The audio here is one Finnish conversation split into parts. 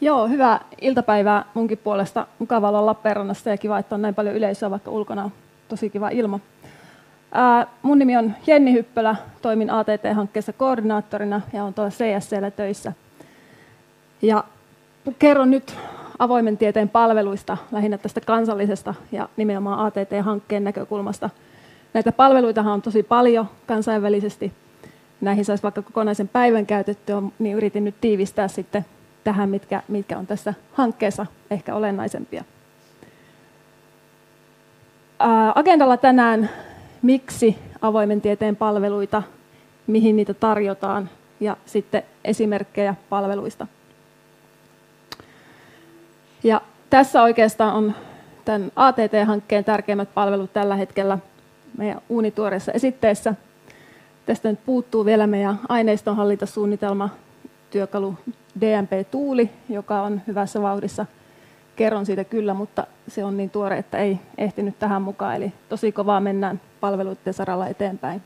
Joo, hyvää iltapäivää munkin puolesta. Mukava olla Lappeenrannassa ja kiva, että on näin paljon yleisöä, vaikka ulkona on tosi kiva ilma. Ää, mun nimi on Jenni Hyppölä, toimin ATT-hankkeessa koordinaattorina ja on tuolla CSCllä töissä. Ja kerron nyt avoimen tieteen palveluista, lähinnä tästä kansallisesta ja nimenomaan ATT-hankkeen näkökulmasta. Näitä palveluita on tosi paljon kansainvälisesti. Näihin saisi vaikka kokonaisen päivän käytettyä, niin yritin nyt tiivistää sitten tähän, mitkä, mitkä on tässä hankkeessa ehkä olennaisempia. Ää, agendalla tänään, miksi avoimen tieteen palveluita, mihin niitä tarjotaan ja sitten esimerkkejä palveluista. Ja tässä oikeastaan on tämän ATT-hankkeen tärkeimmät palvelut tällä hetkellä meidän uunituoreessa esitteessä. Tästä nyt puuttuu vielä meidän aineistonhallintasuunnitelma, työkalu DMP-tuuli, joka on hyvässä vauhdissa. Kerron siitä kyllä, mutta se on niin tuore, että ei ehtinyt tähän mukaan. Eli tosi kovaa mennään palveluiden saralla eteenpäin.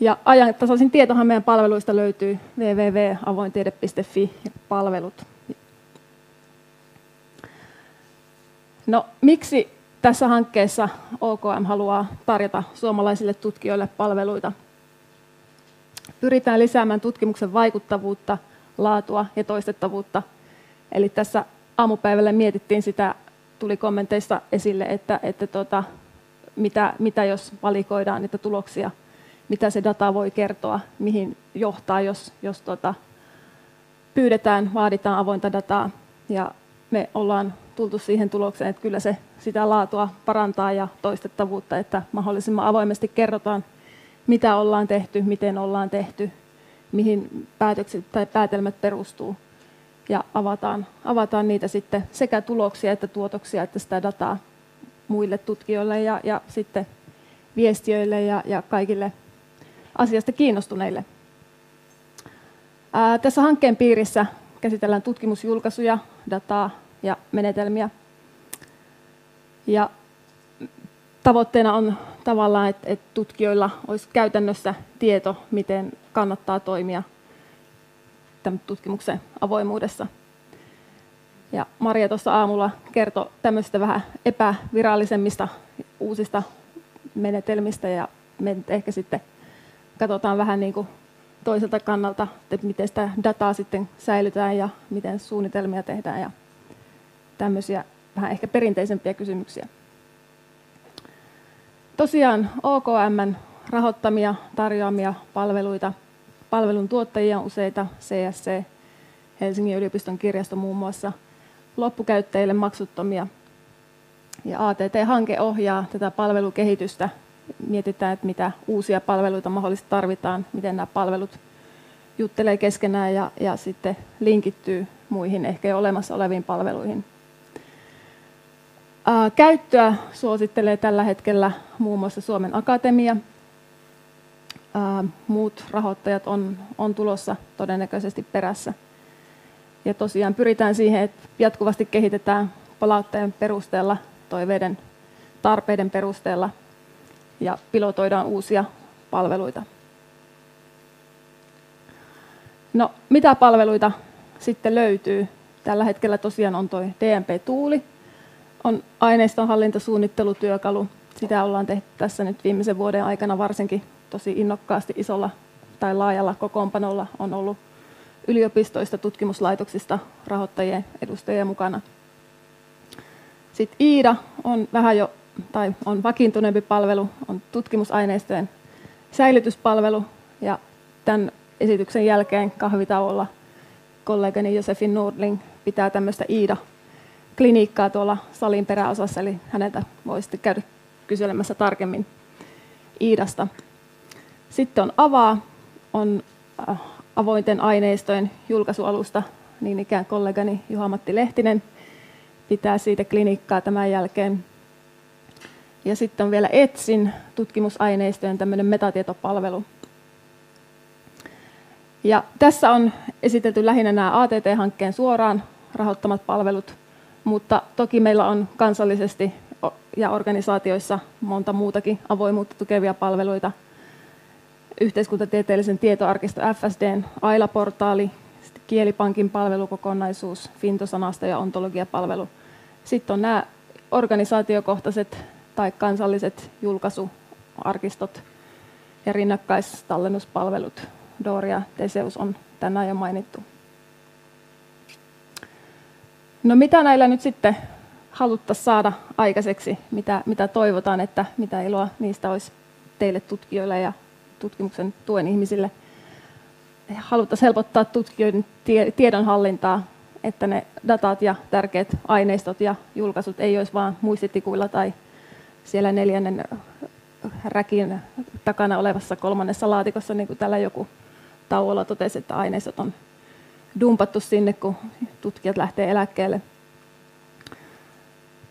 Ja ajantasaisin tietohan meidän palveluista löytyy www.avointiede.fi palvelut. No, miksi tässä hankkeessa OKM haluaa tarjota suomalaisille tutkijoille palveluita? Pyritään lisäämään tutkimuksen vaikuttavuutta, laatua ja toistettavuutta. Eli tässä aamupäivällä mietittiin sitä, tuli kommenteissa esille, että, että tota, mitä, mitä jos valikoidaan niitä tuloksia – mitä se data voi kertoa, mihin johtaa, jos, jos tota, pyydetään, vaaditaan avointa dataa. Ja me ollaan tultu siihen tulokseen, että kyllä se sitä laatua parantaa ja toistettavuutta, että mahdollisimman avoimesti kerrotaan, mitä ollaan tehty, miten ollaan tehty, mihin päätökset tai päätelmät perustuu. Ja avataan, avataan niitä sitten sekä tuloksia että tuotoksia, että sitä dataa muille tutkijoille ja, ja sitten viestiöille ja, ja kaikille asiasta kiinnostuneille. Ää, tässä hankkeen piirissä käsitellään tutkimusjulkaisuja, dataa ja menetelmiä. Ja tavoitteena on tavallaan, että, että tutkijoilla olisi käytännössä tieto, miten kannattaa toimia tämän tutkimuksen avoimuudessa. Ja Maria tuossa aamulla kertoi tämmöistä vähän epävirallisemmista uusista menetelmistä ja me ehkä sitten katsotaan vähän niin kuin toiselta kannalta, että miten sitä dataa sitten säilytään ja miten suunnitelmia tehdään ja tämmöisiä vähän ehkä perinteisempiä kysymyksiä. Tosiaan OKM rahoittamia, tarjoamia palveluita, palvelun tuottajia on useita, CSC, Helsingin yliopiston kirjasto muun muassa, loppukäyttäjille maksuttomia. Ja ATT-hanke ohjaa tätä palvelukehitystä mietitään, että mitä uusia palveluita mahdollisesti tarvitaan, miten nämä palvelut juttelee keskenään ja, ja sitten linkittyy muihin ehkä jo olemassa oleviin palveluihin. Käyttöä suosittelee tällä hetkellä muun muassa Suomen Akatemia. Muut rahoittajat on, on tulossa todennäköisesti perässä. Ja tosiaan pyritään siihen, että jatkuvasti kehitetään palautteen perusteella, toiveiden, tarpeiden perusteella ja pilotoidaan uusia palveluita. No, mitä palveluita sitten löytyy? Tällä hetkellä tosiaan on tuo DMP-tuuli, on aineistonhallintasuunnittelutyökalu. Sitä ollaan tehty tässä nyt viimeisen vuoden aikana varsinkin tosi innokkaasti isolla tai laajalla kokoonpanolla on ollut yliopistoista, tutkimuslaitoksista, rahoittajien edustajia mukana. Sitten IIDA on vähän jo tai on vakiintuneempi palvelu, on tutkimusaineistojen säilytyspalvelu. Ja tämän esityksen jälkeen kahvitauolla kollegani Josefin Nordling pitää tämmöistä IIDA-kliniikkaa tuolla salin peräosassa, eli häneltä voisitte käydä kyselemässä tarkemmin IIDasta. Sitten on AVA, on äh, avointen aineistojen julkaisualusta, niin ikään kollegani Juha-Matti Lehtinen pitää siitä klinikkaa tämän jälkeen. Ja sitten on vielä Etsin tutkimusaineistojen tämmöinen metatietopalvelu. Ja tässä on esitelty lähinnä nämä ATT-hankkeen suoraan rahoittamat palvelut, mutta toki meillä on kansallisesti ja organisaatioissa monta muutakin avoimuutta tukevia palveluita. Yhteiskuntatieteellisen tietoarkisto FSDn AILA-portaali, kielipankin palvelukokonaisuus, Fintosanasta ja ontologiapalvelu. Sitten on nämä organisaatiokohtaiset tai kansalliset julkaisuarkistot ja rinnakkaistallennuspalvelut. Doria Teseus on tänään jo mainittu. No mitä näillä nyt sitten haluttaisiin saada aikaiseksi, mitä, mitä toivotaan, että mitä iloa niistä olisi teille tutkijoille ja tutkimuksen tuen ihmisille. Haluttaisiin helpottaa tutkijoiden tie, tiedonhallintaa, että ne datat ja tärkeät aineistot ja julkaisut ei olisi vain muistitikuilla tai siellä neljännen räkin takana olevassa kolmannessa laatikossa, niin kuin tällä joku tauolla totesi, että aineistot on dumpattu sinne, kun tutkijat lähtee eläkkeelle.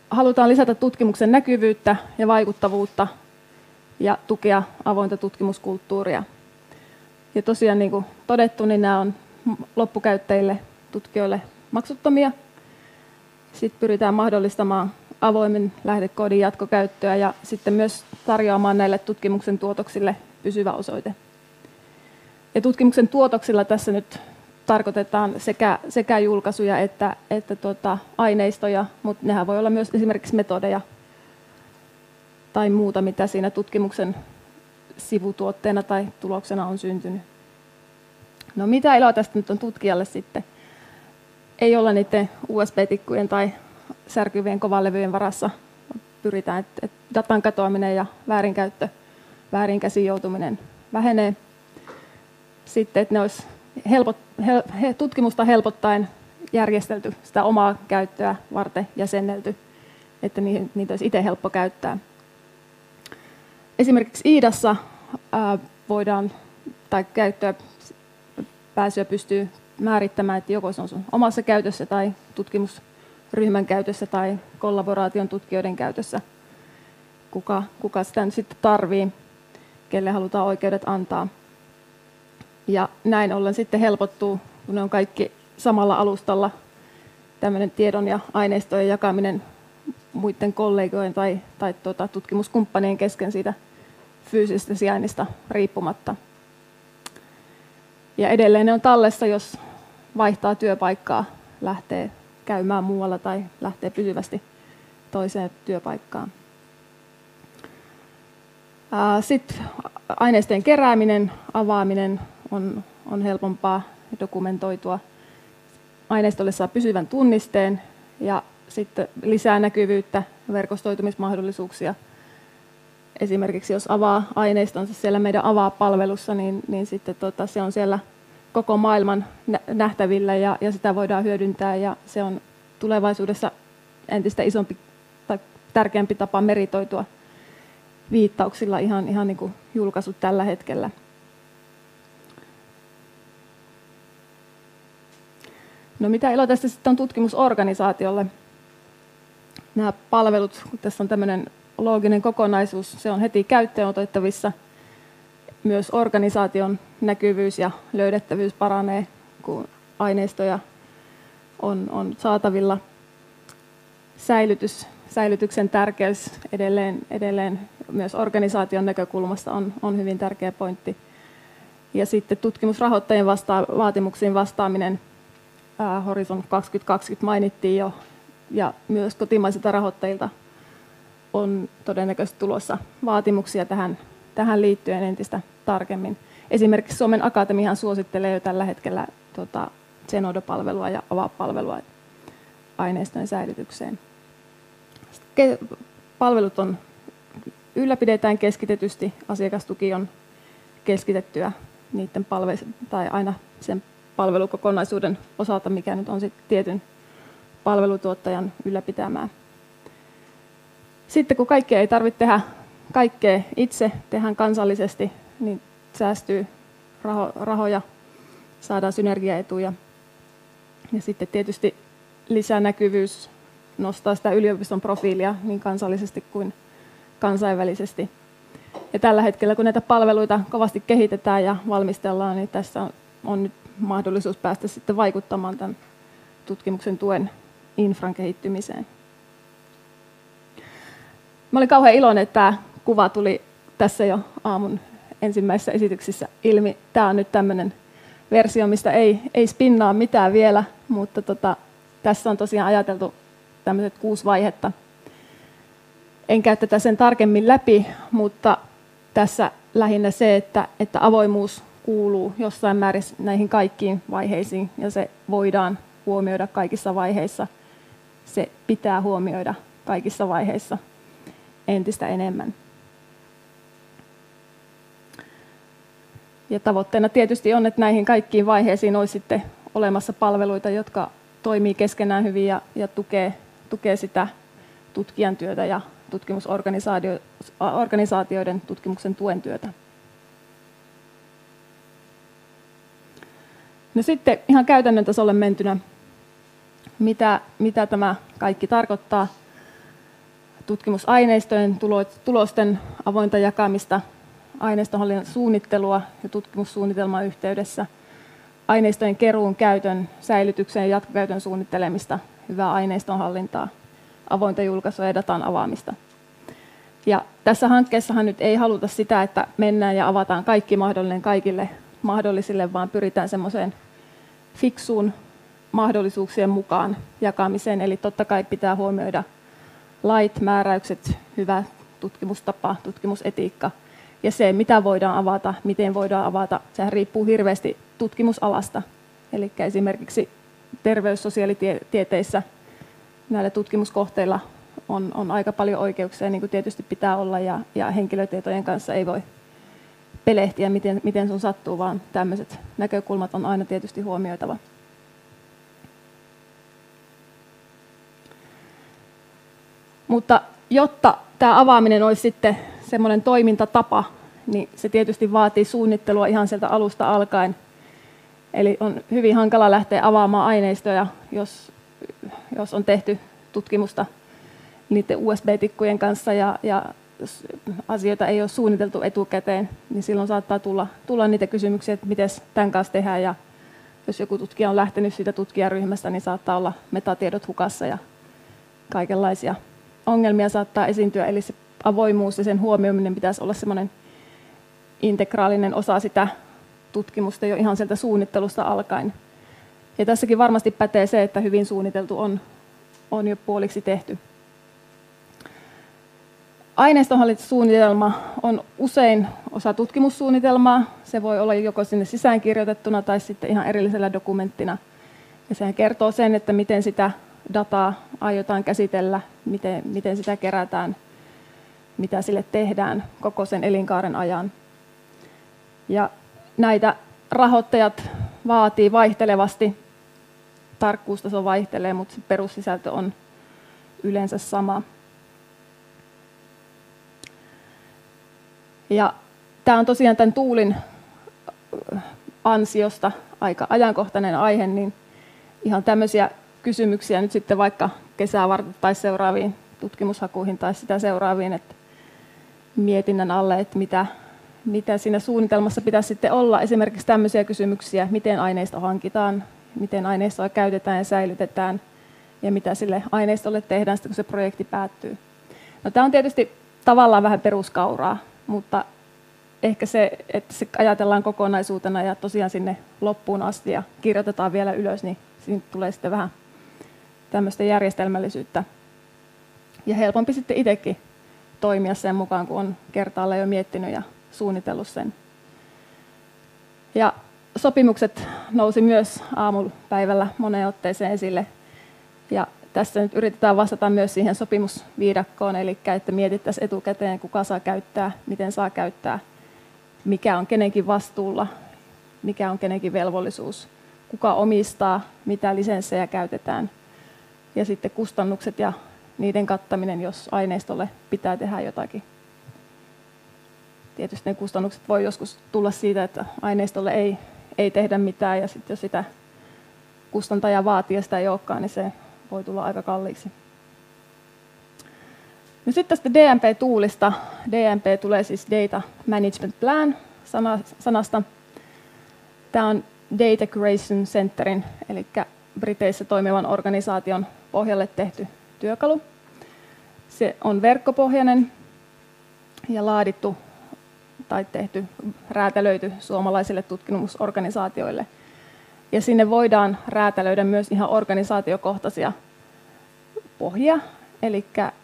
Halutaan lisätä tutkimuksen näkyvyyttä ja vaikuttavuutta ja tukea avointa tutkimuskulttuuria. Ja tosiaan niin kuin todettu, niin nämä on loppukäyttäjille, tutkijoille maksuttomia. Sitten pyritään mahdollistamaan avoimen lähdekoodin jatkokäyttöä ja sitten myös tarjoamaan näille tutkimuksen tuotoksille pysyvä osoite. Ja tutkimuksen tuotoksilla tässä nyt tarkoitetaan sekä, sekä julkaisuja että, että tuota, aineistoja, mutta nehän voi olla myös esimerkiksi metodeja tai muuta, mitä siinä tutkimuksen sivutuotteena tai tuloksena on syntynyt. No mitä iloa tästä nyt on tutkijalle sitten? Ei olla niiden USB-tikkujen tai särkyvien kovalevyjen varassa. Pyritään, että datan katoaminen ja väärinkäyttö, väärinkäsin joutuminen vähenee. Sitten, että ne olisi helpot, hel, he, tutkimusta helpottaen järjestelty sitä omaa käyttöä varten jäsennelty, että niitä olisi itse helppo käyttää. Esimerkiksi IIDassa voidaan, tai käyttöä pääsyä pystyy määrittämään, että joko se on sun omassa käytössä tai tutkimusryhmän käytössä tai kollaboraation tutkijoiden käytössä, kuka, kuka sitä nyt sitten tarvii, kelle halutaan oikeudet antaa. Ja näin ollen sitten helpottuu, kun ne on kaikki samalla alustalla, tämmöinen tiedon ja aineistojen jakaminen muiden kollegojen tai, tai tuota, tutkimuskumppanien kesken siitä fyysisestä sijainnista riippumatta. Ja edelleen ne on tallessa, jos vaihtaa työpaikkaa, lähtee käymään muualla tai lähtee pysyvästi toiseen työpaikkaan. Sitten aineistojen kerääminen, avaaminen on, on helpompaa dokumentoitua. Aineistolle saa pysyvän tunnisteen ja sitten lisää näkyvyyttä, verkostoitumismahdollisuuksia. Esimerkiksi jos avaa aineistonsa siellä meidän avaa-palvelussa, niin, niin sitten tota, se on siellä koko maailman nähtävillä ja, ja sitä voidaan hyödyntää ja se on tulevaisuudessa entistä isompi tai tärkeämpi tapa meritoitua viittauksilla ihan, ihan niin kuin julkaisut tällä hetkellä. No mitä ilo tästä sitten on tutkimusorganisaatiolle? Nämä palvelut, kun tässä on tämmöinen looginen kokonaisuus, se on heti käyttöön otettavissa. Myös organisaation näkyvyys ja löydettävyys paranee, kun aineistoja on, on saatavilla. Säilytys, säilytyksen tärkeys edelleen, edelleen myös organisaation näkökulmasta on, on hyvin tärkeä pointti. Ja sitten tutkimusrahoittajien vasta- vaatimuksiin vastaaminen – Horizon 2020 mainittiin jo, ja myös kotimaisilta rahoittajilta on todennäköisesti tulossa vaatimuksia tähän, tähän liittyen entistä tarkemmin. Esimerkiksi Suomen Akatemiahan suosittelee jo tällä hetkellä tuota, Zenodo-palvelua ja avaa-palvelua aineistojen säilytykseen. Palvelut on, ylläpidetään keskitetysti, asiakastuki on keskitettyä niiden palve- tai aina sen palvelukokonaisuuden osalta, mikä nyt on sitten tietyn palvelutuottajan ylläpitämää. Sitten kun kaikkea ei tarvitse tehdä kaikkea itse, tehdään kansallisesti, niin säästyy raho, rahoja, saadaan synergiaetuja. Ja sitten tietysti lisänäkyvyys nostaa sitä yliopiston profiilia niin kansallisesti kuin kansainvälisesti. Ja tällä hetkellä, kun näitä palveluita kovasti kehitetään ja valmistellaan, niin tässä on, on nyt mahdollisuus päästä sitten vaikuttamaan tämän tutkimuksen tuen infran kehittymiseen. Mä olin kauhean iloinen, että tämä kuva tuli tässä jo aamun ensimmäisessä esityksessä ilmi. Tämä on nyt tämmöinen versio, mistä ei, ei spinnaa mitään vielä, mutta tota, tässä on tosiaan ajateltu tämmöiset kuusi vaihetta. En käy tätä sen tarkemmin läpi, mutta tässä lähinnä se, että, että avoimuus kuuluu jossain määrin näihin kaikkiin vaiheisiin ja se voidaan huomioida kaikissa vaiheissa. Se pitää huomioida kaikissa vaiheissa entistä enemmän. Ja tavoitteena tietysti on, että näihin kaikkiin vaiheisiin olisi sitten olemassa palveluita, jotka toimii keskenään hyvin ja, ja tukee, tukee sitä tutkijan työtä ja tutkimusorganisaatioiden tutkimuksen tuen työtä. No sitten ihan käytännön tasolle mentynä, mitä, mitä tämä kaikki tarkoittaa. Tutkimusaineistojen tulosten avointa jakamista, aineistonhallinnan suunnittelua ja tutkimussuunnitelman yhteydessä, aineistojen keruun käytön, säilytyksen ja jatkokäytön suunnittelemista, hyvää aineistonhallintaa, avointa julkaisua ja datan avaamista. Ja tässä hankkeessahan nyt ei haluta sitä, että mennään ja avataan kaikki mahdollinen kaikille mahdollisille, vaan pyritään semmoiseen fiksuun mahdollisuuksien mukaan jakamiseen. Eli totta kai pitää huomioida lait, määräykset, hyvä tutkimustapa, tutkimusetiikka ja se, mitä voidaan avata, miten voidaan avata, sehän riippuu hirveästi tutkimusalasta. Eli esimerkiksi terveyssosiaalitieteissä näillä tutkimuskohteilla on, on aika paljon oikeuksia, niin kuin tietysti pitää olla, ja, ja henkilötietojen kanssa ei voi pelehtiä, miten, miten sun sattuu, vaan tämmöiset näkökulmat on aina tietysti huomioitava. Mutta jotta tämä avaaminen olisi sitten semmoinen toimintatapa, niin se tietysti vaatii suunnittelua ihan sieltä alusta alkaen. Eli on hyvin hankala lähteä avaamaan aineistoja, jos, jos on tehty tutkimusta niiden USB-tikkujen kanssa ja, ja jos asioita ei ole suunniteltu etukäteen, niin silloin saattaa tulla, tulla niitä kysymyksiä, että miten tämän kanssa tehdään. Ja jos joku tutkija on lähtenyt siitä tutkijaryhmästä, niin saattaa olla metatiedot hukassa ja kaikenlaisia ongelmia saattaa esiintyä. Eli se avoimuus ja sen huomioiminen pitäisi olla semmoinen integraalinen osa sitä tutkimusta jo ihan sieltä suunnittelusta alkaen. Ja tässäkin varmasti pätee se, että hyvin suunniteltu on, on jo puoliksi tehty. Aineistonhallintosuunnitelma on usein osa tutkimussuunnitelmaa. Se voi olla joko sinne sisäänkirjoitettuna tai sitten ihan erillisellä dokumenttina. Ja sehän kertoo sen, että miten sitä dataa aiotaan käsitellä, miten, miten sitä kerätään, mitä sille tehdään koko sen elinkaaren ajan. Ja näitä rahoittajat vaatii vaihtelevasti. Tarkkuustaso vaihtelee, mutta se perussisältö on yleensä sama. Ja tämä on tosiaan tämän tuulin ansiosta aika ajankohtainen aihe, niin ihan tämmöisiä kysymyksiä nyt sitten vaikka kesää varten tai seuraaviin tutkimushakuihin tai sitä seuraaviin, että mietinnän alle, että mitä, mitä siinä suunnitelmassa pitäisi sitten olla. Esimerkiksi tämmöisiä kysymyksiä, miten aineisto hankitaan, miten aineistoa käytetään ja säilytetään ja mitä sille aineistolle tehdään sitten, kun se projekti päättyy. No, tämä on tietysti tavallaan vähän peruskauraa, mutta ehkä se, että se ajatellaan kokonaisuutena ja tosiaan sinne loppuun asti ja kirjoitetaan vielä ylös, niin siinä tulee sitten vähän tämmöistä järjestelmällisyyttä. Ja helpompi sitten itsekin toimia sen mukaan, kun on kertaalleen jo miettinyt ja suunnitellut sen. Ja sopimukset nousi myös aamupäivällä moneen otteeseen esille. Ja tässä nyt yritetään vastata myös siihen sopimusviidakkoon, eli että mietittäisiin etukäteen, kuka saa käyttää, miten saa käyttää, mikä on kenenkin vastuulla, mikä on kenenkin velvollisuus, kuka omistaa, mitä lisenssejä käytetään, ja sitten kustannukset ja niiden kattaminen, jos aineistolle pitää tehdä jotakin. Tietysti ne kustannukset voi joskus tulla siitä, että aineistolle ei, ei tehdä mitään, ja sitten jos sitä kustantaja vaatii ja sitä ei olekaan, niin se voi tulla aika kalliiksi. No sitten tästä DMP-tuulista. DMP tulee siis Data Management Plan sanasta. Tämä on Data Creation Centerin, eli Briteissä toimivan organisaation pohjalle tehty työkalu. Se on verkkopohjainen ja laadittu tai tehty, räätälöity suomalaisille tutkimusorganisaatioille – Ja sinne voidaan räätälöidä myös ihan organisaatiokohtaisia pohjia.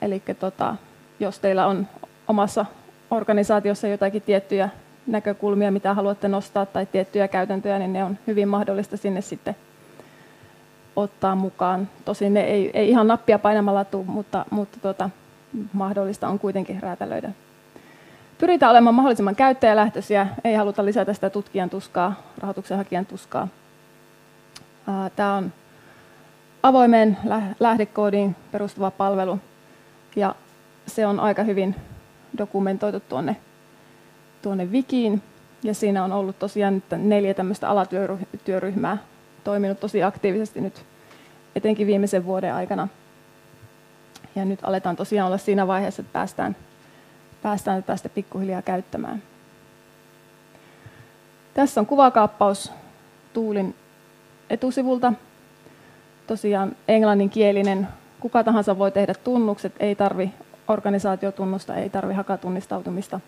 Eli tota, jos teillä on omassa organisaatiossa jotakin tiettyjä näkökulmia, mitä haluatte nostaa tai tiettyjä käytäntöjä, niin ne on hyvin mahdollista sinne sitten ottaa mukaan. Tosin ne ei, ei ihan nappia painamalla tule, mutta, mutta tota, mahdollista on kuitenkin räätälöidä. Pyritään olemaan mahdollisimman käyttäjälähtöisiä, ei haluta lisätä sitä tutkijan tuskaa, rahoituksen hakijan tuskaa. Tämä on avoimeen lähdekoodiin perustuva palvelu ja se on aika hyvin dokumentoitu tuonne, tuonne wikiin. Ja siinä on ollut tosiaan neljä tämmöistä alatyöryhmää toiminut tosi aktiivisesti nyt etenkin viimeisen vuoden aikana. Ja nyt aletaan tosiaan olla siinä vaiheessa, että päästään, päästään tästä pikkuhiljaa käyttämään. Tässä on kuvakaappaus Tuulin etusivulta. Tosiaan englanninkielinen, kuka tahansa voi tehdä tunnukset, ei tarvi organisaatiotunnusta, ei tarvi hakatunnistautumista.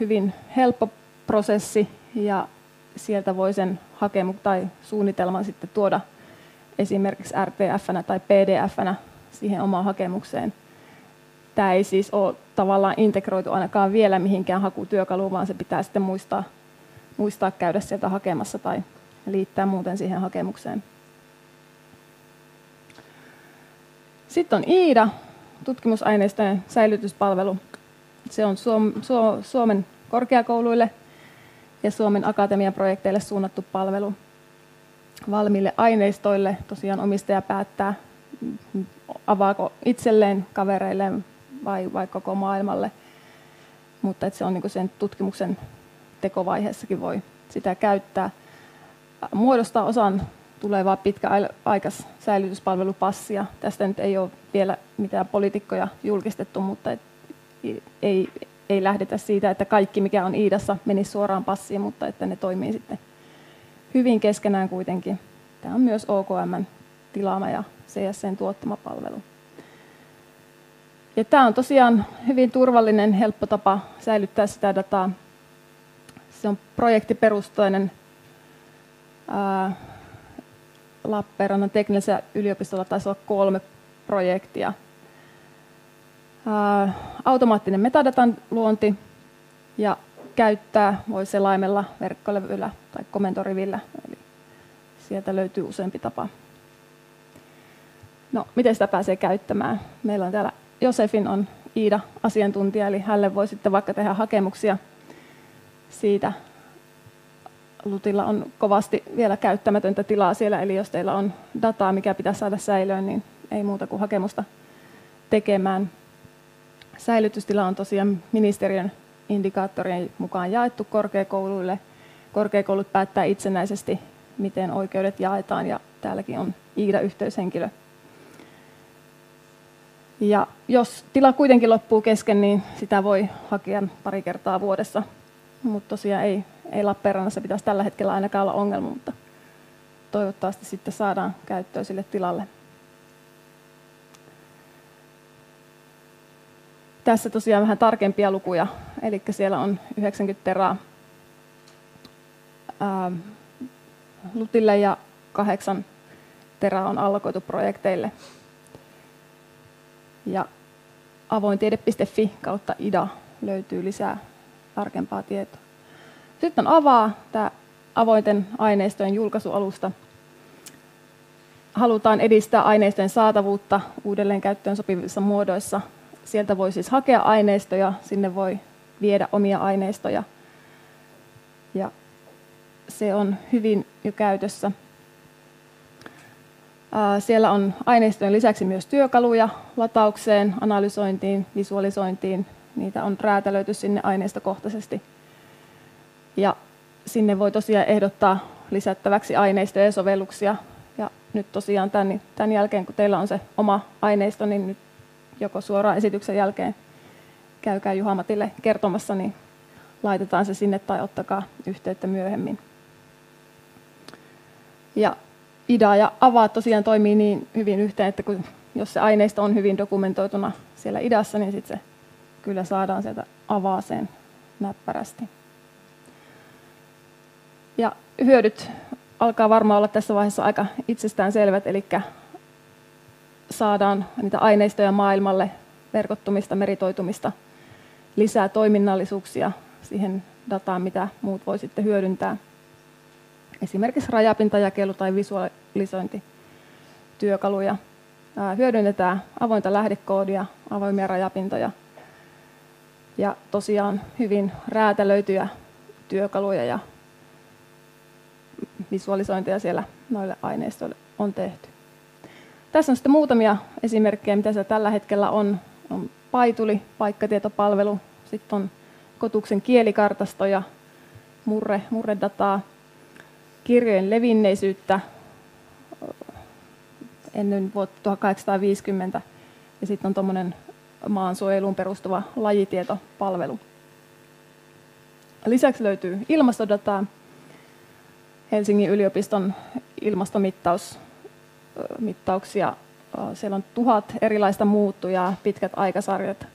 hyvin helppo prosessi ja sieltä voi sen hakemuksen tai suunnitelman sitten tuoda esimerkiksi rtf tai pdf siihen omaan hakemukseen. Tämä ei siis ole tavallaan integroitu ainakaan vielä mihinkään hakutyökaluun, vaan se pitää sitten muistaa, muistaa käydä sieltä hakemassa tai liittää muuten siihen hakemukseen. Sitten on IIDA, tutkimusaineistojen säilytyspalvelu. Se on Suomen korkeakouluille ja Suomen Akatemian projekteille suunnattu palvelu valmiille aineistoille. Tosiaan omistaja päättää, avaako itselleen, kavereilleen vai, vai koko maailmalle. Mutta se on niin sen tutkimuksen tekovaiheessakin voi sitä käyttää. Muodostaa osan tulevaa pitkäaikas säilytyspalvelupassia. Tästä nyt ei ole vielä mitään poliitikkoja julkistettu, mutta et ei, ei lähdetä siitä, että kaikki mikä on Iidassa menisi suoraan passiin, mutta että ne toimii sitten hyvin keskenään kuitenkin. Tämä on myös OKM tilaama ja CSN tuottama palvelu. Ja tämä on tosiaan hyvin turvallinen, helppo tapa säilyttää sitä dataa. Se on projektiperustoinen. Lappeenrannan teknisellä yliopistolla taisi olla kolme projektia automaattinen metadatan luonti ja käyttää voi selaimella, verkkolevyllä tai komentorivillä. Eli sieltä löytyy useampi tapa. No, miten sitä pääsee käyttämään? Meillä on täällä Josefin on Iida-asiantuntija, eli hänelle voi sitten vaikka tehdä hakemuksia siitä. Lutilla on kovasti vielä käyttämätöntä tilaa siellä, eli jos teillä on dataa, mikä pitää saada säilöön, niin ei muuta kuin hakemusta tekemään. Säilytystila on tosiaan ministeriön indikaattorien mukaan jaettu korkeakouluille. Korkeakoulut päättää itsenäisesti, miten oikeudet jaetaan, ja täälläkin on IIDA-yhteyshenkilö. Ja jos tila kuitenkin loppuu kesken, niin sitä voi hakea pari kertaa vuodessa. Mutta tosiaan ei, ei Lappeenrannassa pitäisi tällä hetkellä ainakaan olla ongelma, mutta toivottavasti sitten saadaan käyttöön sille tilalle. Tässä tosiaan vähän tarkempia lukuja, eli siellä on 90 teraa ää, Lutille ja kahdeksan teraa on allokoitu projekteille. Ja avointiede.fi kautta IDA löytyy lisää tarkempaa tietoa. Sitten on avaa tämä avointen aineistojen julkaisualusta. Halutaan edistää aineistojen saatavuutta uudelleen käyttöön sopivissa muodoissa Sieltä voi siis hakea aineistoja, sinne voi viedä omia aineistoja. Ja se on hyvin jo käytössä. Siellä on aineistojen lisäksi myös työkaluja lataukseen, analysointiin, visualisointiin. Niitä on räätälöity sinne aineistokohtaisesti. Ja sinne voi tosiaan ehdottaa lisättäväksi aineistoja ja sovelluksia. Ja nyt tosiaan tämän, tämän jälkeen, kun teillä on se oma aineisto, niin nyt joko suoraan esityksen jälkeen käykää Juhamatille kertomassa, niin laitetaan se sinne tai ottakaa yhteyttä myöhemmin. Ja IDA ja AVA tosiaan toimii niin hyvin yhteen, että kun, jos se aineisto on hyvin dokumentoituna siellä IDassa, niin sitten se kyllä saadaan sieltä avaaseen näppärästi. Ja hyödyt alkaa varmaan olla tässä vaiheessa aika itsestään selvät, eli saadaan niitä aineistoja maailmalle, verkottumista, meritoitumista, lisää toiminnallisuuksia siihen dataan, mitä muut voi sitten hyödyntää. Esimerkiksi rajapintajakelu tai visualisointityökaluja. Hyödynnetään avointa lähdekoodia, avoimia rajapintoja ja tosiaan hyvin räätälöityjä työkaluja ja visualisointeja siellä noille aineistoille on tehty. Tässä on sitten muutamia esimerkkejä, mitä se tällä hetkellä on. On Paituli, paikkatietopalvelu, sitten on Kotuksen kielikartasto ja murre, murredataa, kirjojen levinneisyyttä ennen vuotta 1850 ja sitten on tuommoinen maansuojeluun perustuva lajitietopalvelu. Lisäksi löytyy ilmastodataa, Helsingin yliopiston ilmastomittauksia. Siellä on tuhat erilaista muuttujaa, pitkät aikasarjat.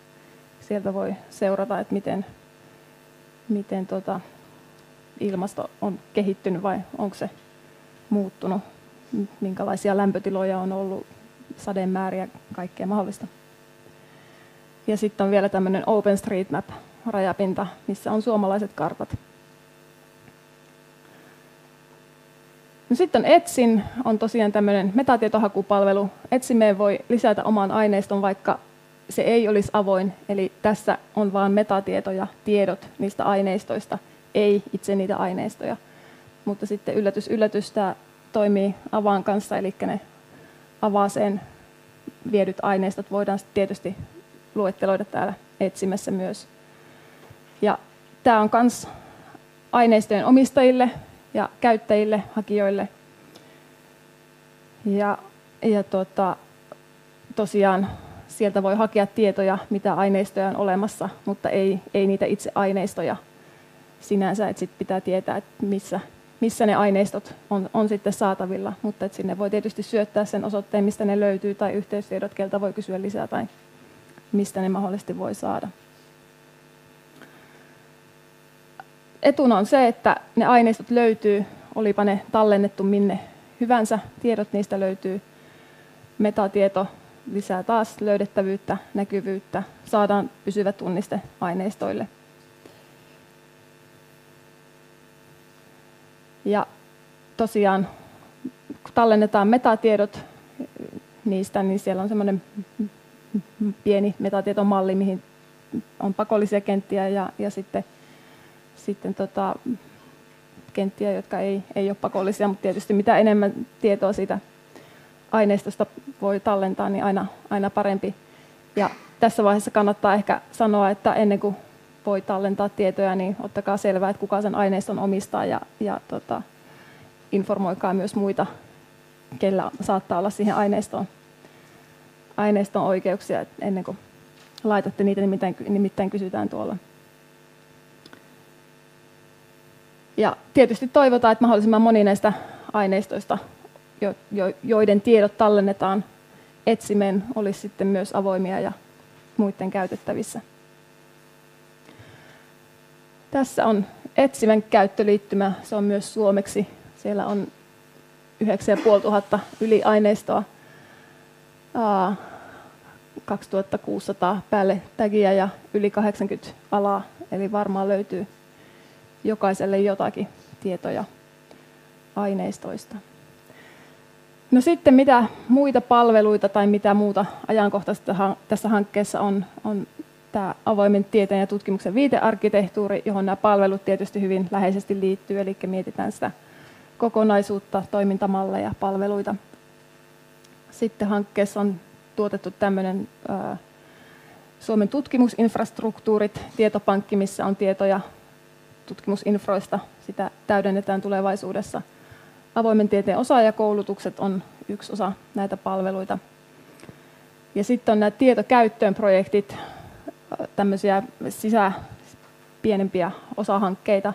Sieltä voi seurata, että miten, miten tota, ilmasto on kehittynyt vai onko se muuttunut, minkälaisia lämpötiloja on ollut, sademääriä, kaikkea mahdollista. Ja sitten on vielä tämmöinen OpenStreetMap-rajapinta, missä on suomalaiset kartat. No sitten Etsin on tosiaan tämmöinen metatietohakupalvelu. Etsimeen voi lisätä oman aineiston, vaikka se ei olisi avoin. Eli tässä on vain metatietoja, tiedot niistä aineistoista, ei itse niitä aineistoja. Mutta sitten yllätys, yllätys, tämä toimii avaan kanssa, eli ne avaaseen viedyt aineistot voidaan tietysti luetteloida täällä etsimessä myös. Ja tämä on myös aineistojen omistajille ja käyttäjille, hakijoille. Ja, ja tota, tosiaan sieltä voi hakea tietoja, mitä aineistoja on olemassa, mutta ei, ei niitä itse aineistoja sinänsä. Että sit pitää tietää, että missä, missä ne aineistot on, on sitten saatavilla, mutta että sinne voi tietysti syöttää sen osoitteen, mistä ne löytyy, tai yhteystiedot, keltä voi kysyä lisää, tai mistä ne mahdollisesti voi saada. etuna on se, että ne aineistot löytyy, olipa ne tallennettu minne hyvänsä, tiedot niistä löytyy, metatieto lisää taas löydettävyyttä, näkyvyyttä, saadaan pysyvä tunniste aineistoille. Ja tosiaan, kun tallennetaan metatiedot niistä, niin siellä on semmoinen pieni metatietomalli, mihin on pakollisia kenttiä ja, ja sitten sitten tota, kenttiä, jotka ei, ei ole pakollisia, mutta tietysti mitä enemmän tietoa siitä aineistosta voi tallentaa, niin aina, aina parempi. Ja tässä vaiheessa kannattaa ehkä sanoa, että ennen kuin voi tallentaa tietoja, niin ottakaa selvää, että kuka sen aineiston omistaa ja, ja tota, informoikaa myös muita, kellä saattaa olla siihen aineistoon, aineiston oikeuksia ennen kuin laitatte niitä, nimittäin, nimittäin kysytään tuolla. Ja tietysti toivotaan, että mahdollisimman moni näistä aineistoista, joiden tiedot tallennetaan etsimeen, olisi sitten myös avoimia ja muiden käytettävissä. Tässä on etsimän käyttöliittymä, se on myös suomeksi. Siellä on 9500 yli aineistoa, 2600 päälle tagia ja yli 80 alaa, eli varmaan löytyy jokaiselle jotakin tietoja aineistoista. No sitten mitä muita palveluita tai mitä muuta ajankohtaista tässä hankkeessa on, on tämä avoimen tieteen ja tutkimuksen viitearkkitehtuuri, johon nämä palvelut tietysti hyvin läheisesti liittyy, eli mietitään sitä kokonaisuutta, toimintamalleja, palveluita. Sitten hankkeessa on tuotettu tämmöinen Suomen tutkimusinfrastruktuurit, tietopankki, missä on tietoja tutkimusinfroista. Sitä täydennetään tulevaisuudessa. Avoimen tieteen osaajakoulutukset on yksi osa näitä palveluita. Ja sitten on nämä tietokäyttöön projektit, tämmöisiä sisä pienempiä osahankkeita,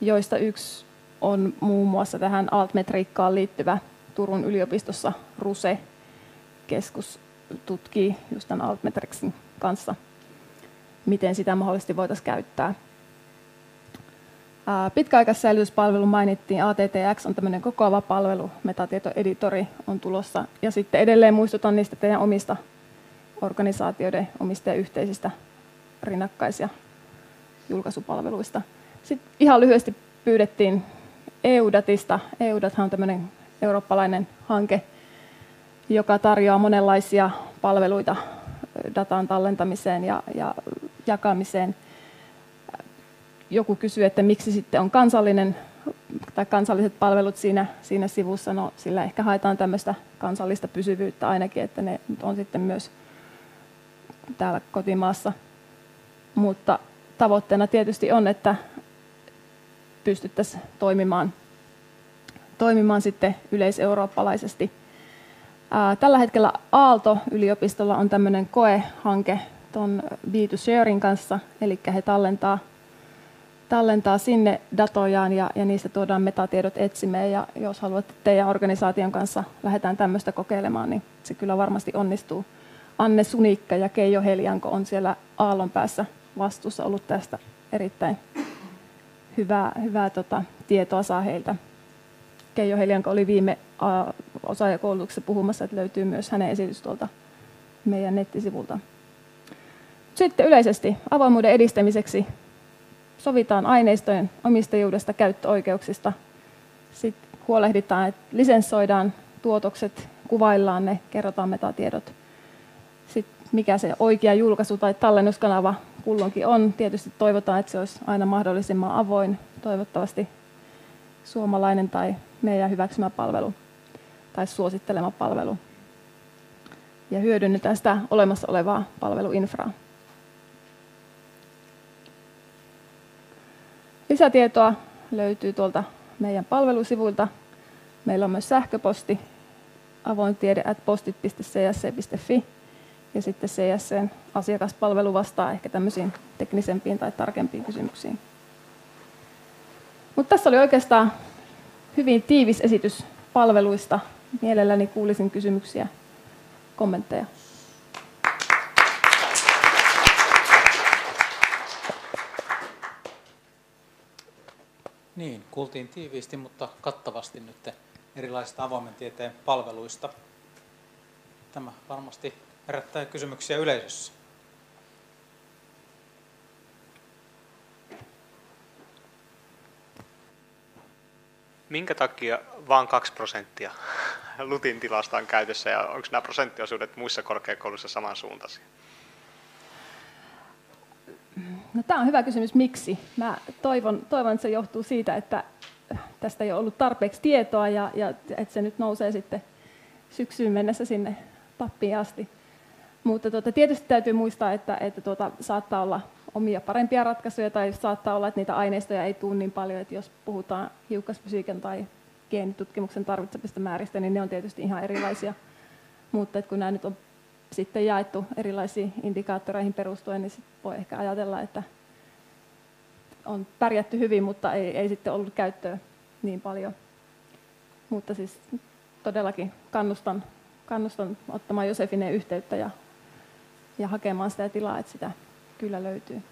joista yksi on muun muassa tähän altmetriikkaan liittyvä Turun yliopistossa RUSE-keskus tutkii just tämän altmetriksin kanssa, miten sitä mahdollisesti voitaisiin käyttää Pitkäaikaissäilytyspalvelu mainittiin, ATTX on tämmöinen kokoava palvelu, metatietoeditori on tulossa. Ja sitten edelleen muistutan niistä teidän omista organisaatioiden omista ja yhteisistä rinnakkaisia julkaisupalveluista. Sitten ihan lyhyesti pyydettiin EUDATista. EUDAT on tämmöinen eurooppalainen hanke, joka tarjoaa monenlaisia palveluita datan tallentamiseen ja, ja jakamiseen. Joku kysyy, että miksi sitten on kansallinen tai kansalliset palvelut siinä, siinä sivussa. No, sillä ehkä haetaan tämmöistä kansallista pysyvyyttä ainakin, että ne on sitten myös täällä kotimaassa. Mutta tavoitteena tietysti on, että pystyttäisiin toimimaan, toimimaan sitten yleiseurooppalaisesti. Tällä hetkellä Aalto-yliopistolla on tämmöinen koehanke tuon B2Sharing kanssa, eli he tallentaa, tallentaa sinne datojaan ja, ja niistä tuodaan metatiedot etsimeen. Ja jos haluatte teidän organisaation kanssa lähdetään tämmöistä kokeilemaan, niin se kyllä varmasti onnistuu. Anne Sunikka ja Keijo Helianko on siellä aallon päässä vastuussa ollut tästä erittäin hyvää, hyvää tota, tietoa saa heiltä. Keijo Helianko oli viime osaajakoulutuksessa puhumassa, että löytyy myös hänen esitys tuolta meidän nettisivulta. Sitten yleisesti avoimuuden edistämiseksi sovitaan aineistojen omistajuudesta, käyttöoikeuksista. Sitten huolehditaan, että lisenssoidaan tuotokset, kuvaillaan ne, kerrotaan metatiedot. Sitten mikä se oikea julkaisu tai tallennuskanava kulloinkin on. Tietysti toivotaan, että se olisi aina mahdollisimman avoin. Toivottavasti suomalainen tai meidän hyväksymä palvelu tai suosittelema palvelu. Ja hyödynnetään sitä olemassa olevaa palveluinfraa. Lisätietoa löytyy tuolta meidän palvelusivuilta. Meillä on myös sähköposti avointiede.postit.csc.fi ja sitten CSCn asiakaspalvelu vastaa ehkä tämmöisiin teknisempiin tai tarkempiin kysymyksiin. Mutta tässä oli oikeastaan hyvin tiivis esitys palveluista. Mielelläni kuulisin kysymyksiä, kommentteja. Niin, kuultiin tiiviisti, mutta kattavasti nyt erilaisista avoimen tieteen palveluista. Tämä varmasti herättää kysymyksiä yleisössä. Minkä takia vain 2 prosenttia Lutin tilasta on käytössä ja onko nämä prosenttiosuudet muissa korkeakouluissa samansuuntaisia? No, tämä on hyvä kysymys, miksi. Mä toivon, toivon, että se johtuu siitä, että tästä ei ole ollut tarpeeksi tietoa ja, ja että se nyt nousee sitten syksyyn mennessä sinne pappiin asti. Mutta tuota, tietysti täytyy muistaa, että, että tuota, saattaa olla omia parempia ratkaisuja tai saattaa olla, että niitä aineistoja ei tule niin paljon, että jos puhutaan hiukkasfysiikan tai geenitutkimuksen tarvitsemista määristä, niin ne on tietysti ihan erilaisia. Mutta että kun nämä nyt on sitten jaettu erilaisiin indikaattoreihin perustuen, niin sit voi ehkä ajatella, että on pärjätty hyvin, mutta ei, ei sitten ollut käyttöä niin paljon. Mutta siis todellakin kannustan, kannustan ottamaan Josefinen yhteyttä ja ja hakemaan sitä tilaa, että sitä kyllä löytyy.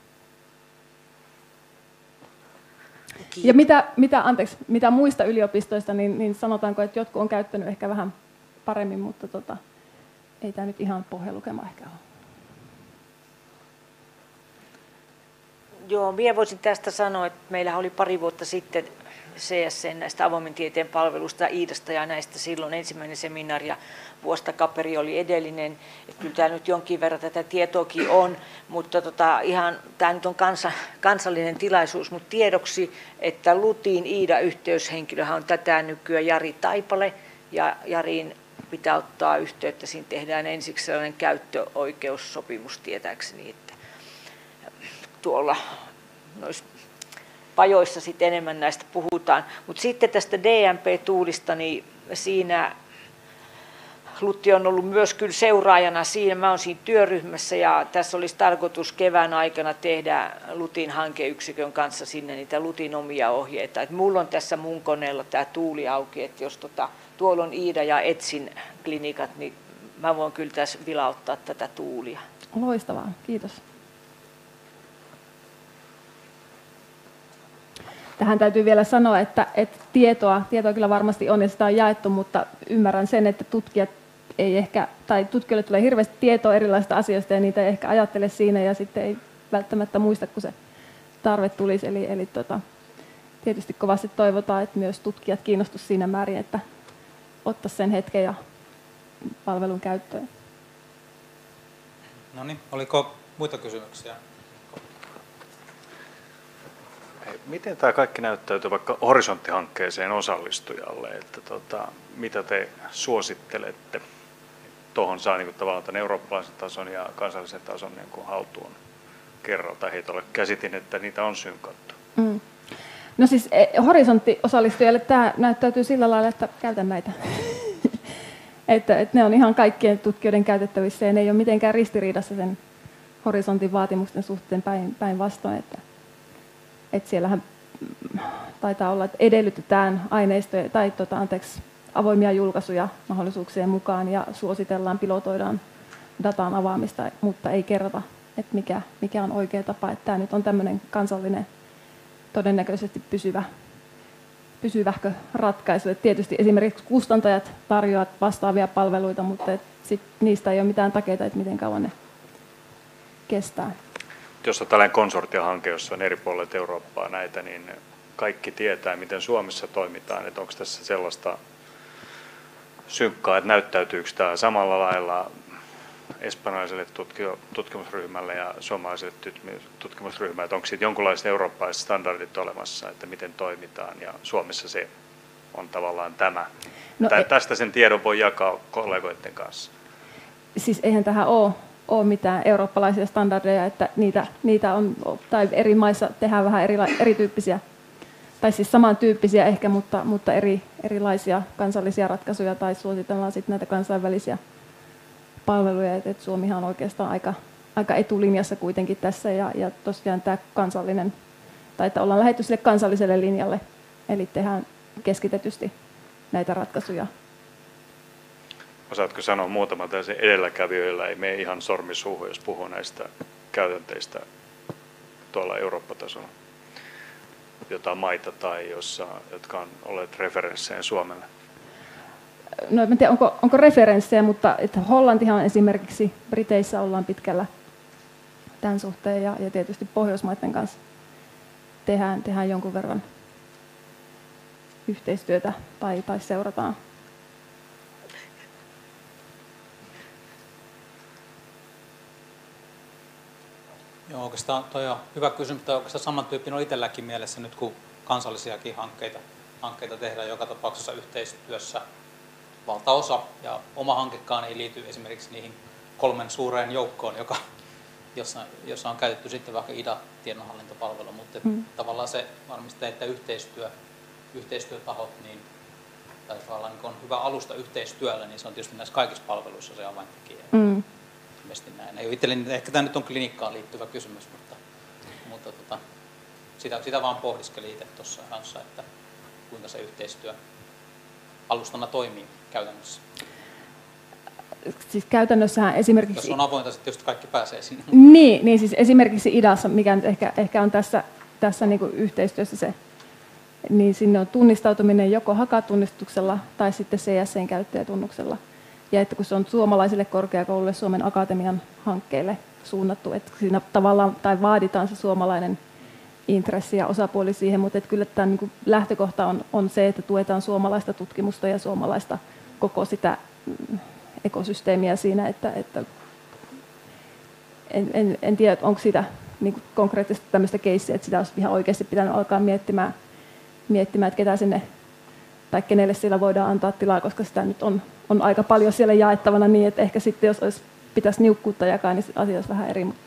Kiitos. Ja mitä, mitä, anteeksi, mitä muista yliopistoista, niin, niin sanotaanko, että jotkut on käyttänyt ehkä vähän paremmin, mutta tota, ei tämä nyt ihan pohjalukema ehkä ole. Joo, minä voisin tästä sanoa, että meillä oli pari vuotta sitten CSC näistä avoimen tieteen palvelusta Iidasta ja näistä silloin ensimmäinen seminaari ja vuostakaperi oli edellinen. Että kyllä tämä nyt jonkin verran tätä tietoakin on, mutta tota, ihan, tämä nyt on kansa, kansallinen tilaisuus, mutta tiedoksi, että Lutiin Iida-yhteyshenkilöhän on tätä nykyään Jari Taipale ja Jariin pitää ottaa yhteyttä. Siinä tehdään ensiksi sellainen käyttöoikeussopimus tietääkseni, että tuolla noissa pajoissa sitten enemmän näistä puhutaan. Mutta sitten tästä DMP-tuulista, niin siinä Lutti on ollut myös kyllä seuraajana siinä. Mä olen siinä työryhmässä ja tässä olisi tarkoitus kevään aikana tehdä Lutin hankeyksikön kanssa sinne niitä Lutin omia ohjeita. Et mulla on tässä mun koneella tämä tuuli auki, että jos tota, tuolla on Iida ja Etsin klinikat, niin mä voin kyllä tässä vilauttaa tätä tuulia. Loistavaa, kiitos. Tähän täytyy vielä sanoa, että, että tietoa, tietoa kyllä varmasti on ja sitä on jaettu, mutta ymmärrän sen, että tutkijat ei ehkä, tai tutkijoille tulee hirveästi tietoa erilaisista asioista ja niitä ei ehkä ajattele siinä ja sitten ei välttämättä muista, kun se tarve tulisi. Eli, eli tota, tietysti kovasti toivotaan, että myös tutkijat kiinnostuisivat siinä määrin, että ottaisivat sen hetken ja palvelun käyttöön. No niin, oliko muita kysymyksiä? Miten tämä kaikki näyttäytyy vaikka horisonttihankkeeseen osallistujalle, että tota, mitä te suosittelette? Tuohon saa niin kuin, tavallaan tämän eurooppalaisen tason ja kansallisen tason niin kuin, haltuun kerralta. Heitä ole käsitin, että niitä on synkattu. Mm. No siis eh, horisontti-osallistujalle tämä näyttäytyy sillä lailla, että käytän näitä. että, että ne on ihan kaikkien tutkijoiden käytettävissä ja ne ei ole mitenkään ristiriidassa sen horisontin vaatimusten suhteen päin, päinvastoin. Että, että siellähän taitaa olla, että edellytetään aineistoja tai tota, anteeksi, avoimia julkaisuja mahdollisuuksien mukaan ja suositellaan, pilotoidaan datan avaamista, mutta ei kerrota, että mikä, mikä on oikea tapa. Että tämä nyt on tämmöinen kansallinen, todennäköisesti pysyvä, pysyvähkö ratkaisu. Että tietysti esimerkiksi kustantajat tarjoavat vastaavia palveluita, mutta et sit niistä ei ole mitään takeita, että miten kauan ne kestää jos on tällainen konsortiohanke, jossa on eri puolet Eurooppaa näitä, niin kaikki tietää, miten Suomessa toimitaan, että onko tässä sellaista synkkaa, että näyttäytyykö tämä samalla lailla espanjalaiselle tutkimusryhmälle ja suomalaiselle tutkimusryhmälle, että onko siitä jonkinlaiset eurooppalaiset standardit olemassa, että miten toimitaan, ja Suomessa se on tavallaan tämä. No, e- Tästä sen tiedon voi jakaa kollegoiden kanssa. Siis eihän tähän ole ole mitään eurooppalaisia standardeja, että niitä, niitä on, tai eri maissa tehdään vähän eri, erityyppisiä, tai siis samantyyppisiä ehkä, mutta, mutta eri, erilaisia kansallisia ratkaisuja, tai suositellaan sitten näitä kansainvälisiä palveluja, että et Suomihan on oikeastaan aika, aika etulinjassa kuitenkin tässä, ja, ja tosiaan tämä kansallinen, tai että ollaan lähetty sille kansalliselle linjalle, eli tehdään keskitetysti näitä ratkaisuja Osaatko sanoa muutama tällaisen edelläkävijöillä, ei mene ihan sormisuuhun, jos puhuu näistä käytänteistä tuolla Eurooppa-tasolla? Jotain maita tai jossa, jotka on olleet referenssejä Suomelle? No en tiedä, onko, onko referenssejä, mutta että Hollantihan esimerkiksi, Briteissä ollaan pitkällä tämän suhteen ja, ja tietysti Pohjoismaiden kanssa tehdään, tehdään jonkun verran yhteistyötä tai, tai seurataan Joo, oikeastaan toi on hyvä kysymys. Toi oikeastaan samantyyppinen on itselläkin mielessä nyt, kun kansallisiakin hankkeita, hankkeita tehdään joka tapauksessa yhteistyössä valtaosa. Ja oma hankekaan ei liity esimerkiksi niihin kolmen suureen joukkoon, joka, jossa, jossa on käytetty sitten vaikka IDA-tiedonhallintopalvelu, mutta mm. tavallaan se varmistaa, että yhteistyö, yhteistyötahot, niin, tai tavallaan niin on hyvä alusta yhteistyölle, niin se on tietysti näissä kaikissa palveluissa se avaintekijä. Mm ilmeisesti näin. Ei itselleni, ehkä tämä nyt on klinikkaan liittyvä kysymys, mutta, mutta tota, sitä, sitä vaan pohdiskeli itse tuossa kanssa, että kuinka se yhteistyö alustana toimii käytännössä. Siis käytännössähän esimerkiksi... Jos on avointa, sitten tietysti kaikki pääsee sinne. Niin, niin siis esimerkiksi idassa, mikä nyt ehkä, ehkä on tässä, tässä niin yhteistyössä se, niin sinne on tunnistautuminen joko hakatunnistuksella tai sitten CSCn käyttäjätunnuksella ja että kun se on suomalaisille korkeakouluille, Suomen Akatemian hankkeille suunnattu, että siinä tavallaan tai vaaditaan se suomalainen intressi ja osapuoli siihen, mutta että kyllä tämä niin lähtökohta on, on se, että tuetaan suomalaista tutkimusta ja suomalaista koko sitä mm, ekosysteemiä siinä, että, että en, en, en tiedä, onko sitä niin konkreettisesti tämmöistä keissiä, että sitä olisi ihan oikeasti pitänyt alkaa miettimään, miettimään että ketä sinne tai kenelle sillä voidaan antaa tilaa, koska sitä nyt on on aika paljon siellä jaettavana niin, että ehkä sitten jos olisi, pitäisi niukkuutta jakaa, niin asia olisi vähän eri. Mutta